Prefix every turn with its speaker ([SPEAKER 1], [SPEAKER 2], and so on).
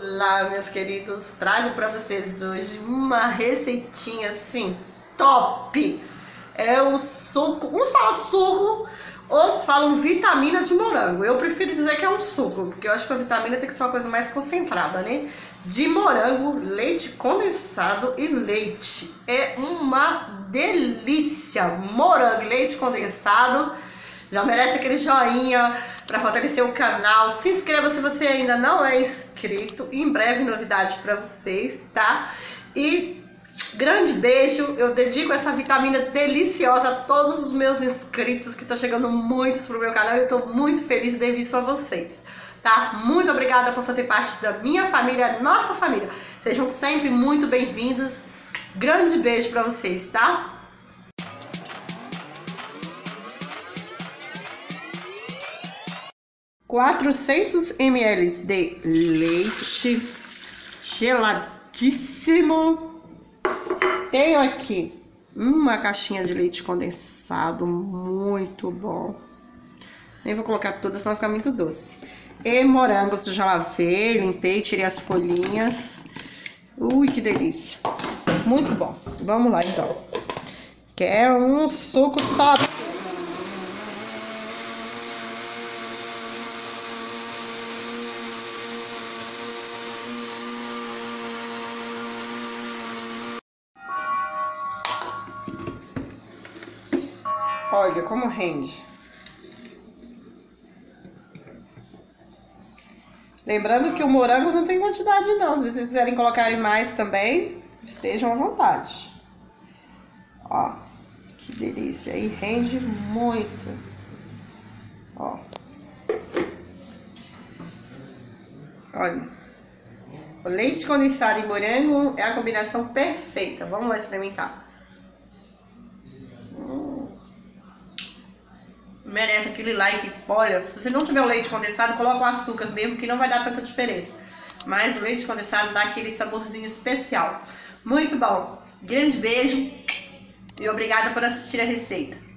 [SPEAKER 1] Olá, meus queridos, trago para vocês hoje uma receitinha assim top. É o suco, uns falam suco, outros falam vitamina de morango. Eu prefiro dizer que é um suco, porque eu acho que a vitamina tem que ser uma coisa mais concentrada, né? De morango, leite condensado e leite. É uma delícia! Morango, leite condensado já merece aquele joinha para fortalecer o canal. Se inscreva se você ainda não é inscrito. Em breve novidade para vocês, tá? E grande beijo. Eu dedico essa vitamina deliciosa a todos os meus inscritos que estão chegando muitos pro meu canal. Eu estou muito feliz de ter visto a vocês. Tá? Muito obrigada por fazer parte da minha família, nossa família. Sejam sempre muito bem-vindos. Grande beijo para vocês, tá? 400 ml de leite geladíssimo. Tenho aqui uma caixinha de leite condensado, muito bom. Nem vou colocar todas, senão vai ficar muito doce. E morangos, já lavei, limpei, tirei as folhinhas. Ui, que delícia. Muito bom. Vamos lá, então. Quer um suco top. Olha como rende. Lembrando que o morango não tem quantidade não. Se vocês quiserem colocarem mais também, estejam à vontade. Ó, que delícia. E rende muito. Ó. Olha. O leite condensado e morango é a combinação perfeita. Vamos lá experimentar. Merece aquele like. Olha, se você não tiver o leite condensado, coloca o açúcar mesmo, que não vai dar tanta diferença. Mas o leite condensado dá aquele saborzinho especial. Muito bom. Grande beijo e obrigada por assistir a receita.